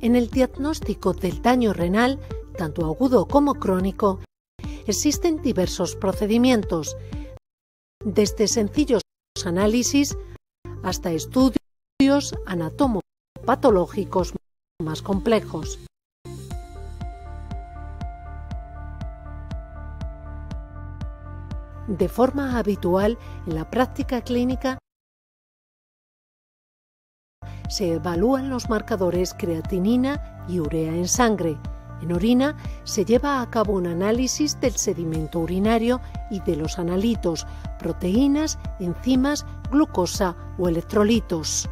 En el diagnóstico del daño renal, tanto agudo como crónico, existen diversos procedimientos, desde sencillos análisis hasta estudios anatomopatológicos más complejos. De forma habitual, en la práctica clínica se evalúan los marcadores creatinina y urea en sangre. En orina se lleva a cabo un análisis del sedimento urinario y de los analitos, proteínas, enzimas, glucosa o electrolitos.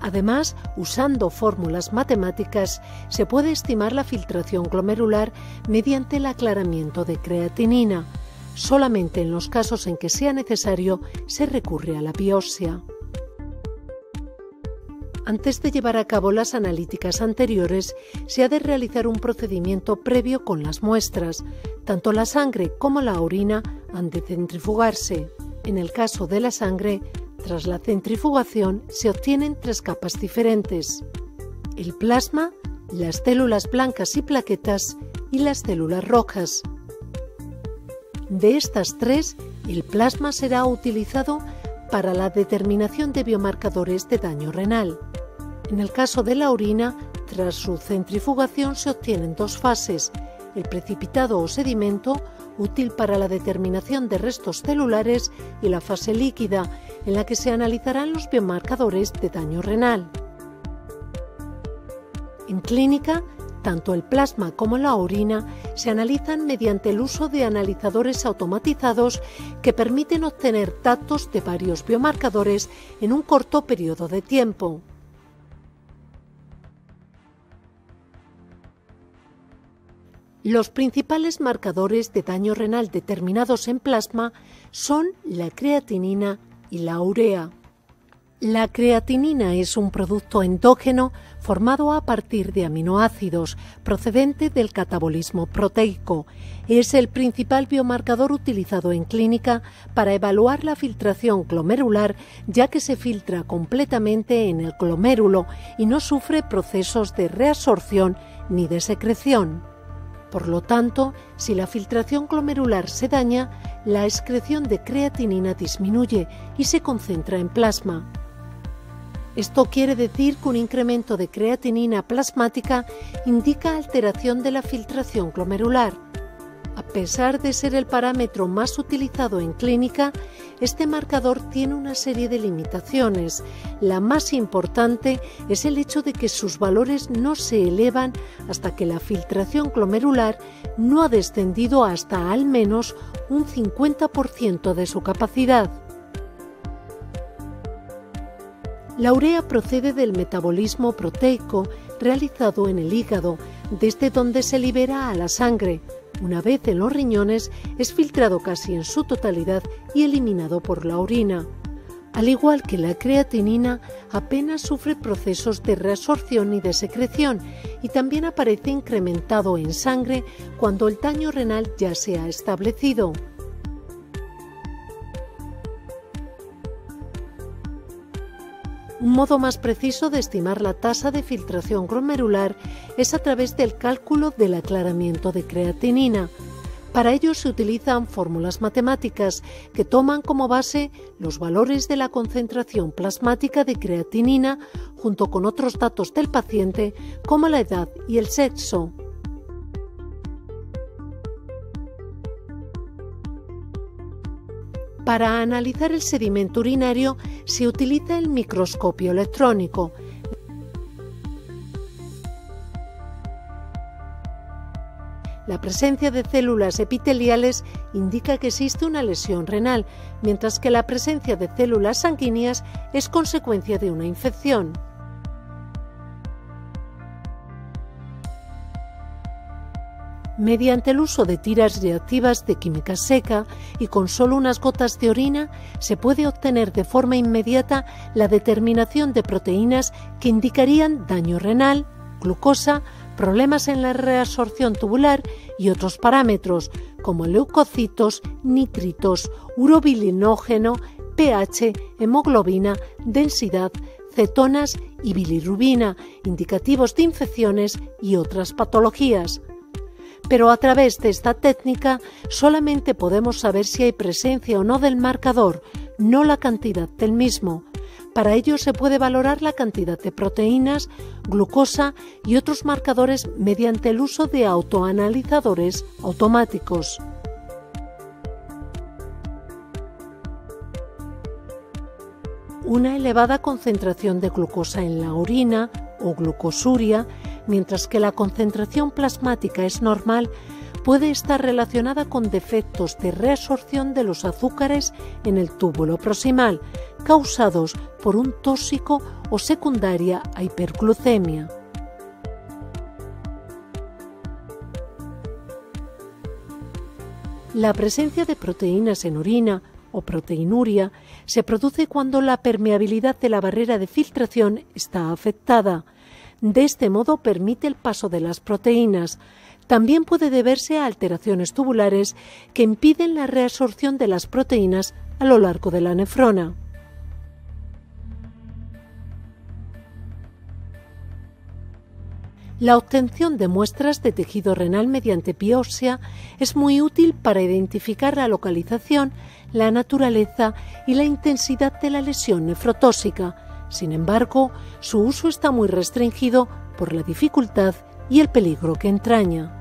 Además, usando fórmulas matemáticas, se puede estimar la filtración glomerular mediante el aclaramiento de creatinina. Solamente en los casos en que sea necesario se recurre a la biopsia. Antes de llevar a cabo las analíticas anteriores, se ha de realizar un procedimiento previo con las muestras. Tanto la sangre como la orina han de centrifugarse. En el caso de la sangre, tras la centrifugación se obtienen tres capas diferentes. El plasma, las células blancas y plaquetas y las células rojas. De estas tres, el plasma será utilizado para la determinación de biomarcadores de daño renal. En el caso de la orina, tras su centrifugación se obtienen dos fases, el precipitado o sedimento, útil para la determinación de restos celulares, y la fase líquida, en la que se analizarán los biomarcadores de daño renal. En clínica, tanto el plasma como la orina se analizan mediante el uso de analizadores automatizados que permiten obtener datos de varios biomarcadores en un corto periodo de tiempo. Los principales marcadores de daño renal determinados en plasma son la creatinina y la urea. La creatinina es un producto endógeno formado a partir de aminoácidos procedente del catabolismo proteico. Es el principal biomarcador utilizado en clínica para evaluar la filtración glomerular ya que se filtra completamente en el glomérulo y no sufre procesos de reabsorción ni de secreción. Por lo tanto, si la filtración glomerular se daña, la excreción de creatinina disminuye y se concentra en plasma. Esto quiere decir que un incremento de creatinina plasmática indica alteración de la filtración glomerular. A pesar de ser el parámetro más utilizado en clínica, este marcador tiene una serie de limitaciones. La más importante es el hecho de que sus valores no se elevan hasta que la filtración glomerular no ha descendido hasta al menos un 50% de su capacidad. La urea procede del metabolismo proteico realizado en el hígado, desde donde se libera a la sangre. Una vez en los riñones, es filtrado casi en su totalidad y eliminado por la orina. Al igual que la creatinina, apenas sufre procesos de reabsorción y de secreción y también aparece incrementado en sangre cuando el daño renal ya se ha establecido. Un modo más preciso de estimar la tasa de filtración glomerular es a través del cálculo del aclaramiento de creatinina. Para ello se utilizan fórmulas matemáticas que toman como base los valores de la concentración plasmática de creatinina junto con otros datos del paciente como la edad y el sexo. Para analizar el sedimento urinario se utiliza el microscopio electrónico. La presencia de células epiteliales indica que existe una lesión renal, mientras que la presencia de células sanguíneas es consecuencia de una infección. Mediante el uso de tiras reactivas de química seca y con solo unas gotas de orina se puede obtener de forma inmediata la determinación de proteínas que indicarían daño renal, glucosa, problemas en la reabsorción tubular y otros parámetros como leucocitos, nitritos, urobilinógeno, pH, hemoglobina, densidad, cetonas y bilirrubina, indicativos de infecciones y otras patologías. Pero a través de esta técnica solamente podemos saber si hay presencia o no del marcador, no la cantidad del mismo. Para ello se puede valorar la cantidad de proteínas, glucosa y otros marcadores mediante el uso de autoanalizadores automáticos. Una elevada concentración de glucosa en la orina o glucosuria, mientras que la concentración plasmática es normal, puede estar relacionada con defectos de reabsorción de los azúcares en el túbulo proximal, causados por un tóxico o secundaria a hiperglucemia. La presencia de proteínas en orina o proteinuria se produce cuando la permeabilidad de la barrera de filtración está afectada. De este modo permite el paso de las proteínas, también puede deberse a alteraciones tubulares que impiden la reabsorción de las proteínas a lo largo de la nefrona. La obtención de muestras de tejido renal mediante biopsia es muy útil para identificar la localización, la naturaleza y la intensidad de la lesión nefrotóxica. Sin embargo, su uso está muy restringido por la dificultad y el peligro que entraña.